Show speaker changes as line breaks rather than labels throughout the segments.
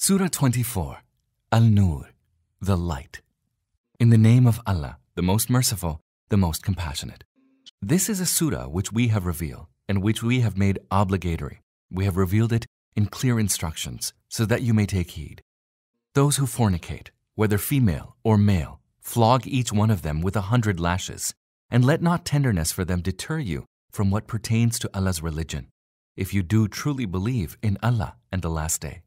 Surah 24 Al Nur, the Light. In the name of Allah, the most merciful, the most compassionate. This is a surah which we have revealed and which we have made obligatory. We have revealed it in clear instructions so that you may take heed. Those who fornicate, whether female or male, flog each one of them with a hundred lashes, and let not tenderness for them deter you from what pertains to Allah's religion, if you do truly believe in Allah and the last day.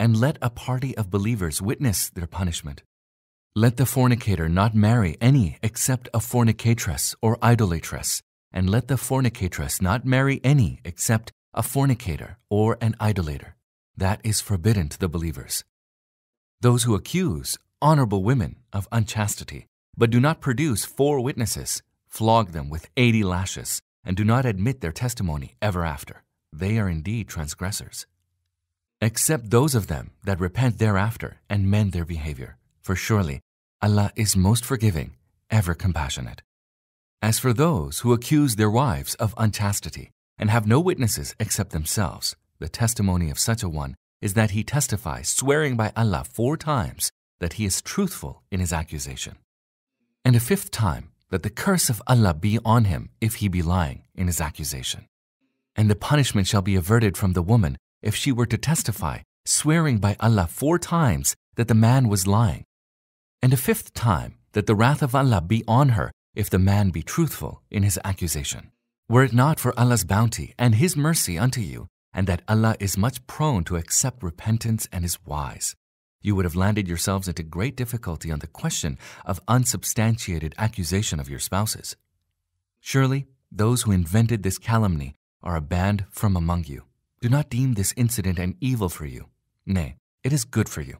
And let a party of believers witness their punishment. Let the fornicator not marry any except a fornicatress or idolatress, and let the fornicatress not marry any except a fornicator or an idolater. That is forbidden to the believers. Those who accuse honorable women of unchastity, but do not produce four witnesses, flog them with eighty lashes, and do not admit their testimony ever after. They are indeed transgressors. Except those of them that repent thereafter and mend their behavior, for surely Allah is most forgiving, ever compassionate. As for those who accuse their wives of unchastity and have no witnesses except themselves, the testimony of such a one is that he testifies, swearing by Allah four times that he is truthful in his accusation, and a fifth time that the curse of Allah be on him if he be lying in his accusation. And the punishment shall be averted from the woman if she were to testify, swearing by Allah four times that the man was lying, and a fifth time that the wrath of Allah be on her if the man be truthful in his accusation. Were it not for Allah's bounty and His mercy unto you, and that Allah is much prone to accept repentance and is wise, you would have landed yourselves into great difficulty on the question of unsubstantiated accusation of your spouses. Surely, those who invented this calumny are a band from among you. Do not deem this incident an evil for you. Nay, it is good for you.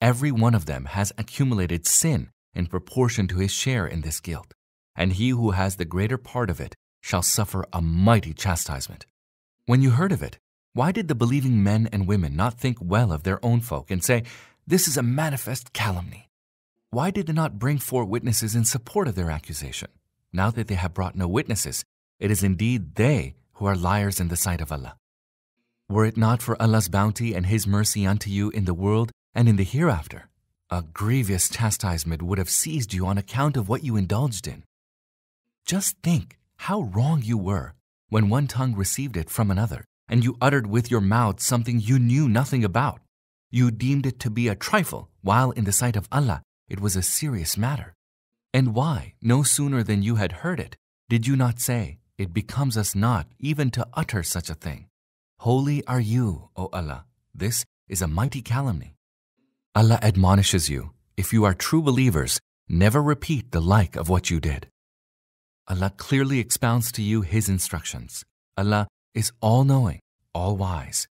Every one of them has accumulated sin in proportion to his share in this guilt, and he who has the greater part of it shall suffer a mighty chastisement. When you heard of it, why did the believing men and women not think well of their own folk and say, This is a manifest calumny? Why did they not bring four witnesses in support of their accusation? Now that they have brought no witnesses, it is indeed they who are liars in the sight of Allah. Were it not for Allah's bounty and His mercy unto you in the world and in the hereafter, a grievous chastisement would have seized you on account of what you indulged in. Just think how wrong you were when one tongue received it from another, and you uttered with your mouth something you knew nothing about. You deemed it to be a trifle, while in the sight of Allah it was a serious matter. And why, no sooner than you had heard it, did you not say, It becomes us not even to utter such a thing? Holy are you, O Allah. This is a mighty calumny. Allah admonishes you, if you are true believers, never repeat the like of what you did. Allah clearly expounds to you His instructions. Allah is all knowing, all wise.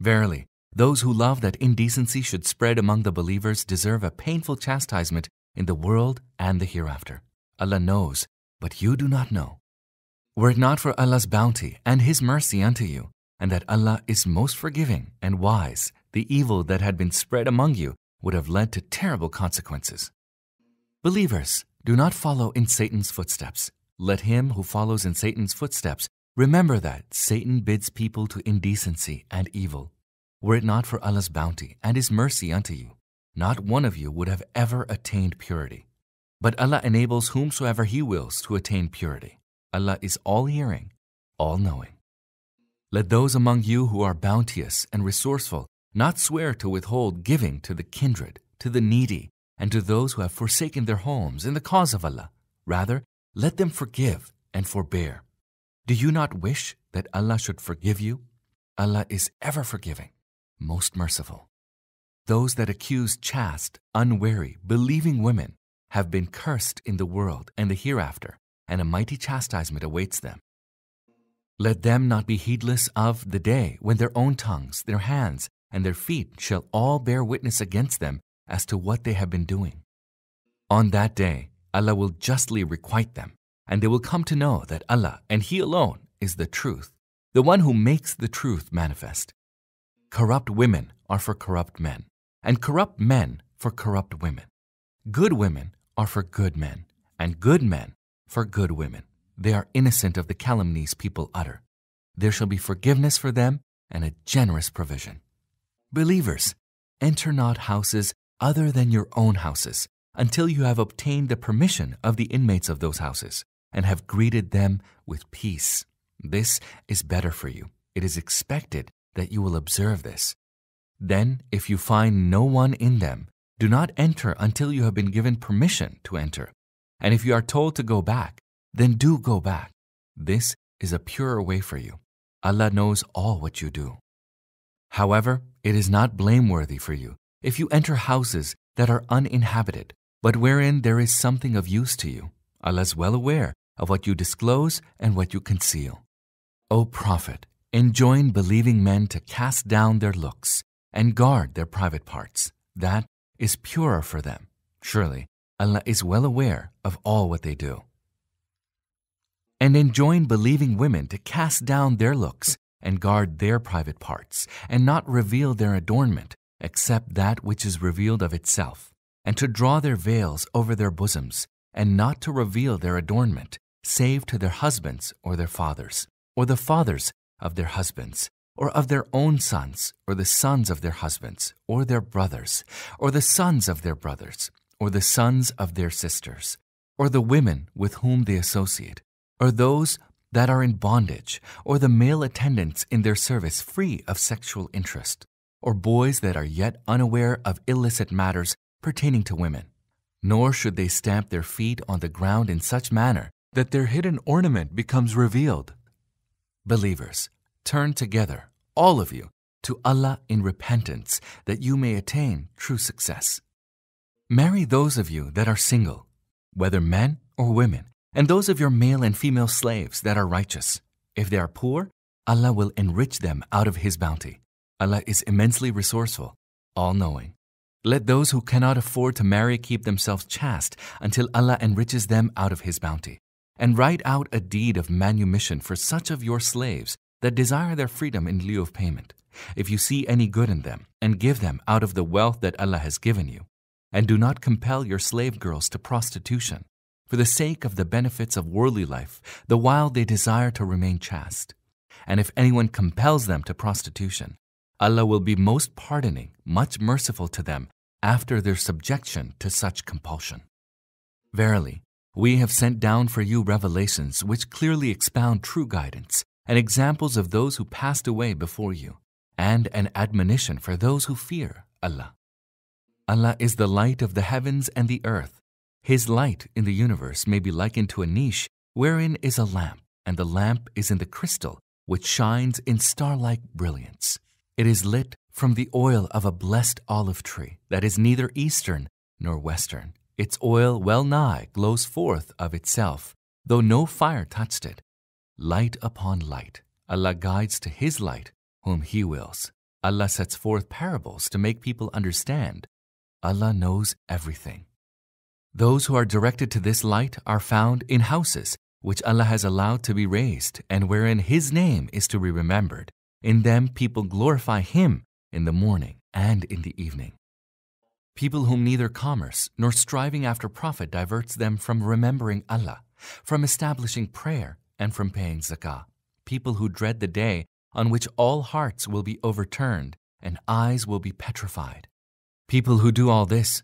Verily, those who love that indecency should spread among the believers deserve a painful chastisement in the world and the hereafter. Allah knows, but you do not know. Were it not for Allah's bounty and His mercy unto you, and that Allah is most forgiving and wise, the evil that had been spread among you would have led to terrible consequences. Believers, do not follow in Satan's footsteps. Let him who follows in Satan's footsteps remember that Satan bids people to indecency and evil. Were it not for Allah's bounty and His mercy unto you, not one of you would have ever attained purity. But Allah enables whomsoever He wills to attain purity. Allah is all hearing, all knowing. Let those among you who are bounteous and resourceful not swear to withhold giving to the kindred, to the needy, and to those who have forsaken their homes in the cause of Allah. Rather, let them forgive and forbear. Do you not wish that Allah should forgive you? Allah is ever forgiving, most merciful. Those that accuse chaste, unwary, believing women have been cursed in the world and the hereafter, and a mighty chastisement awaits them. Let them not be heedless of the day when their own tongues, their hands, and their feet shall all bear witness against them as to what they have been doing. On that day, Allah will justly requite them, and they will come to know that Allah and He alone is the truth, the one who makes the truth manifest. Corrupt women are for corrupt men, and corrupt men for corrupt women. Good women are for good men, and good men for good women. They are innocent of the calumnies people utter. There shall be forgiveness for them and a generous provision. Believers, enter not houses other than your own houses until you have obtained the permission of the inmates of those houses and have greeted them with peace. This is better for you. It is expected that you will observe this. Then, if you find no one in them, do not enter until you have been given permission to enter. And if you are told to go back, then do go back. This is a purer way for you. Allah knows all what you do. However, it is not blameworthy for you if you enter houses that are uninhabited, but wherein there is something of use to you. Allah is well aware of what you disclose and what you conceal. O Prophet, enjoin believing men to cast down their looks and guard their private parts. That is purer for them. Surely, Allah is well aware of all what they do. And enjoin believing women to cast down their looks and guard their private parts, and not reveal their adornment, except that which is revealed of itself, and to draw their veils over their bosoms, and not to reveal their adornment, save to their husbands or their fathers, or the fathers of their husbands, or of their own sons, or the sons of their husbands, or their brothers, or the sons of their brothers, or the sons of their sisters, or the women with whom they associate, or those that are in bondage, or the male attendants in their service free of sexual interest, or boys that are yet unaware of illicit matters pertaining to women. Nor should they stamp their feet on the ground in such manner that their hidden ornament becomes revealed. Believers, turn together, all of you, to Allah in repentance that you may attain true success. Marry those of you that are single, whether men or women, and those of your male and female slaves that are righteous. If they are poor, Allah will enrich them out of His bounty. Allah is immensely resourceful, all knowing. Let those who cannot afford to marry keep themselves chaste until Allah enriches them out of His bounty. And write out a deed of manumission for such of your slaves that desire their freedom in lieu of payment. If you see any good in them, and give them out of the wealth that Allah has given you. And do not compel your slave girls to prostitution for the sake of the benefits of worldly life, the while they desire to remain chaste. And if anyone compels them to prostitution, Allah will be most pardoning, much merciful to them after their subjection to such compulsion. Verily, we have sent down for you revelations which clearly expound true guidance and examples of those who passed away before you, and an admonition for those who fear Allah. Allah is the light of the heavens and the earth. His light in the universe may be likened to a niche wherein is a lamp, and the lamp is in the crystal, which shines in star-like brilliance. It is lit from the oil of a blessed olive tree that is neither eastern nor western. Its oil well nigh glows forth of itself, though no fire touched it. Light upon light, Allah guides to His light whom He wills. Allah sets forth parables to make people understand. Allah knows everything. Those who are directed to this light are found in houses which Allah has allowed to be raised and wherein His name is to be remembered. In them people glorify Him in the morning and in the evening. People whom neither commerce nor striving after profit diverts them from remembering Allah, from establishing prayer, and from paying zakah. People who dread the day on which all hearts will be overturned and eyes will be petrified. People who do all this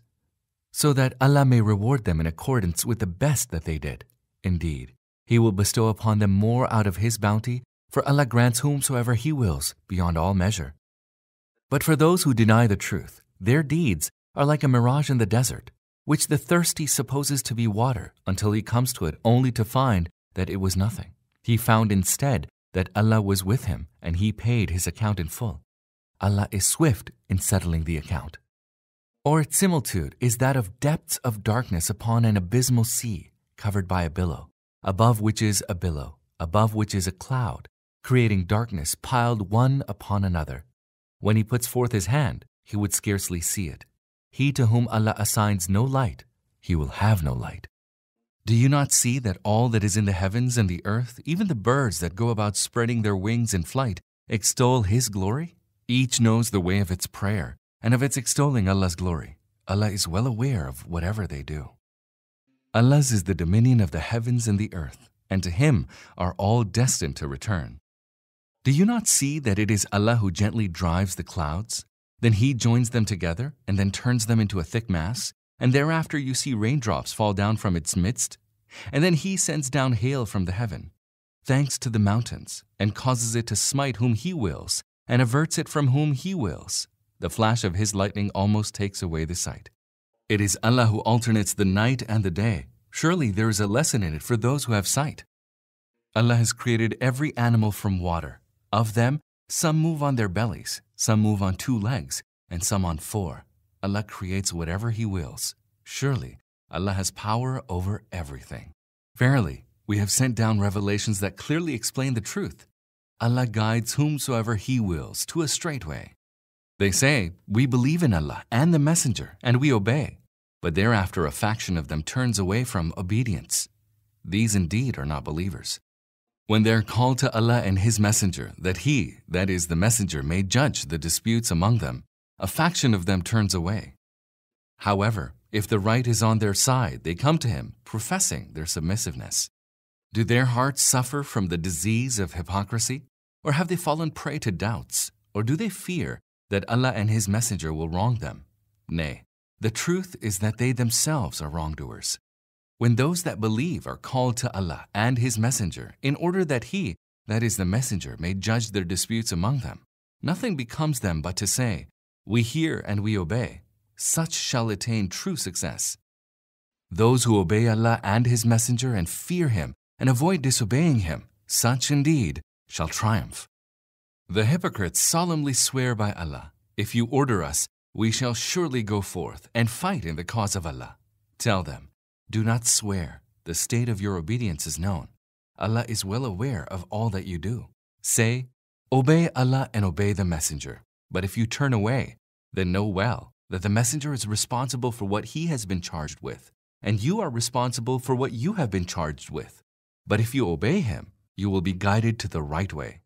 so that Allah may reward them in accordance with the best that they did. Indeed, He will bestow upon them more out of His bounty, for Allah grants whomsoever He wills beyond all measure. But for those who deny the truth, their deeds are like a mirage in the desert, which the thirsty supposes to be water until he comes to it only to find that it was nothing. He found instead that Allah was with him and he paid his account in full. Allah is swift in settling the account. Or its similitude is that of depths of darkness upon an abysmal sea covered by a billow, above which is a billow, above which is a cloud, creating darkness piled one upon another. When he puts forth his hand, he would scarcely see it. He to whom Allah assigns no light, he will have no light. Do you not see that all that is in the heavens and the earth, even the birds that go about spreading their wings in flight, extol His glory? Each knows the way of its prayer and of its extolling Allah's glory. Allah is well aware of whatever they do. Allah's is the dominion of the heavens and the earth, and to Him are all destined to return. Do you not see that it is Allah who gently drives the clouds? Then he joins them together and then turns them into a thick mass, and thereafter you see raindrops fall down from its midst. And then he sends down hail from the heaven, thanks to the mountains, and causes it to smite whom he wills, and averts it from whom he wills. The flash of his lightning almost takes away the sight. It is Allah who alternates the night and the day. Surely there is a lesson in it for those who have sight. Allah has created every animal from water. Of them, some move on their bellies, some move on two legs, and some on four. Allah creates whatever He wills. Surely, Allah has power over everything. Verily, we have sent down revelations that clearly explain the truth. Allah guides whomsoever He wills to a straight way. They say, We believe in Allah and the Messenger, and we obey. But thereafter a faction of them turns away from obedience. These indeed are not believers. When they are called to Allah and His Messenger, that He, that is the Messenger, may judge the disputes among them, a faction of them turns away. However, if the right is on their side, they come to Him, professing their submissiveness. Do their hearts suffer from the disease of hypocrisy? Or have they fallen prey to doubts? Or do they fear that Allah and His Messenger will wrong them? Nay, the truth is that they themselves are wrongdoers. When those that believe are called to Allah and His Messenger, in order that He, that is the Messenger, may judge their disputes among them, nothing becomes them but to say, We hear and we obey. Such shall attain true success. Those who obey Allah and His Messenger and fear Him and avoid disobeying Him, such indeed shall triumph. The hypocrites solemnly swear by Allah, If you order us, we shall surely go forth and fight in the cause of Allah. Tell them, do not swear. The state of your obedience is known. Allah is well aware of all that you do. Say, Obey Allah and obey the Messenger. But if you turn away, then know well that the Messenger is responsible for what he has been charged with, and you are responsible for what you have been charged with. But if you obey him, you will be guided to the right way.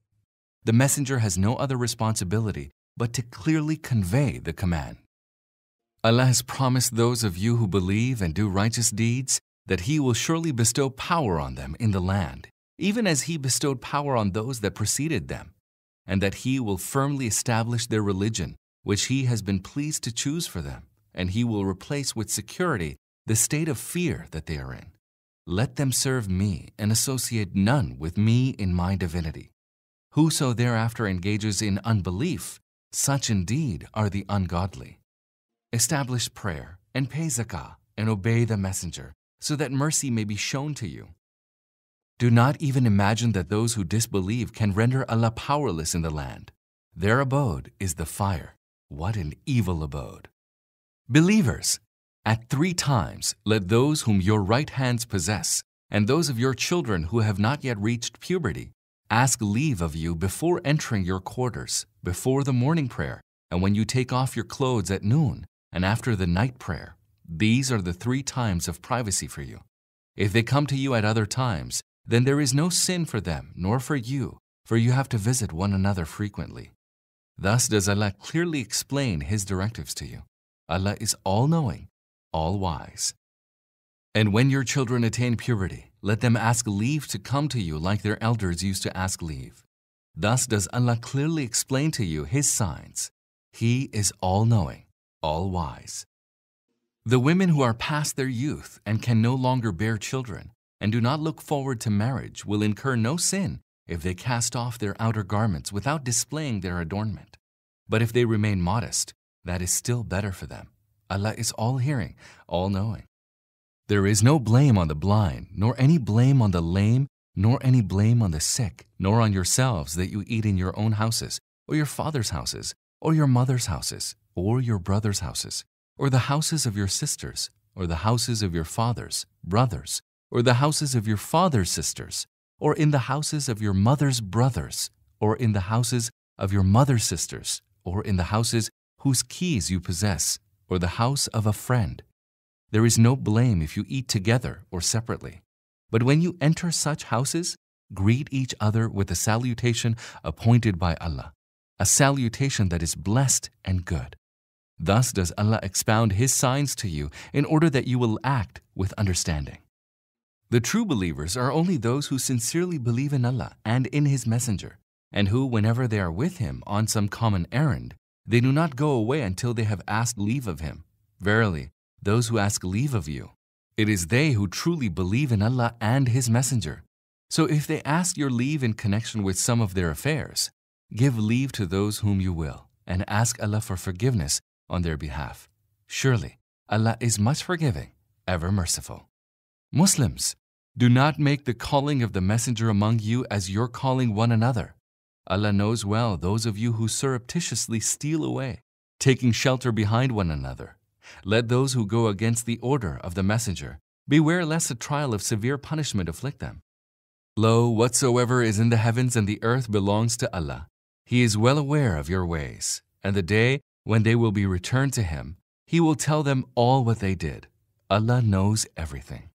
The Messenger has no other responsibility but to clearly convey the command. Allah has promised those of you who believe and do righteous deeds that He will surely bestow power on them in the land, even as He bestowed power on those that preceded them, and that He will firmly establish their religion, which He has been pleased to choose for them, and He will replace with security the state of fear that they are in. Let them serve me and associate none with me in my divinity. Whoso thereafter engages in unbelief, such indeed are the ungodly. Establish prayer and pay zakah and obey the messenger so that mercy may be shown to you. Do not even imagine that those who disbelieve can render Allah powerless in the land. Their abode is the fire. What an evil abode. Believers, at three times let those whom your right hands possess and those of your children who have not yet reached puberty Ask leave of you before entering your quarters, before the morning prayer, and when you take off your clothes at noon, and after the night prayer. These are the three times of privacy for you. If they come to you at other times, then there is no sin for them, nor for you, for you have to visit one another frequently. Thus does Allah clearly explain His directives to you. Allah is all knowing, all wise. And when your children attain puberty, let them ask leave to come to you like their elders used to ask leave. Thus does Allah clearly explain to you His signs. He is all knowing, all wise. The women who are past their youth and can no longer bear children and do not look forward to marriage will incur no sin if they cast off their outer garments without displaying their adornment. But if they remain modest, that is still better for them. Allah is all hearing, all knowing. There is no blame on the blind, nor any blame on the lame, nor any blame on the sick, nor on yourselves that you eat in your own houses, or your father's houses, or your mother's houses, or your brother's houses, or the houses of your sisters, or the houses of your fathers, brothers, or the houses of your father's sisters, or in the houses of your mother's brothers, or in the houses of your mother's sisters, or in the houses whose keys you possess, or the house of a friend, there is no blame if you eat together or separately. But when you enter such houses, greet each other with a salutation appointed by Allah, a salutation that is blessed and good. Thus does Allah expound His signs to you in order that you will act with understanding. The true believers are only those who sincerely believe in Allah and in His Messenger, and who, whenever they are with Him on some common errand, They do not go away until they have asked leave of him. Verily, those who ask leave of you, it is they who truly believe in Allah and His Messenger. So if they ask your leave in connection with some of their affairs, give leave to those whom you will, and ask Allah for forgiveness on their behalf. Surely, Allah is much forgiving, ever merciful. Muslims, do not make the calling of the Messenger among you as your calling one another. Allah knows well those of you who surreptitiously steal away, taking shelter behind one another. Let those who go against the order of the Messenger beware lest a trial of severe punishment afflict them. Lo, whatsoever is in the heavens and the earth belongs to Allah. He is well aware of your ways, and the day when they will be returned to Him, He will tell them all what they did. Allah knows everything.